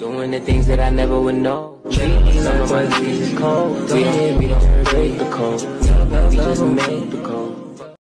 Doing the things that I never would know. Some of my dreams is cold. We don't, break the cold. We just make the cold.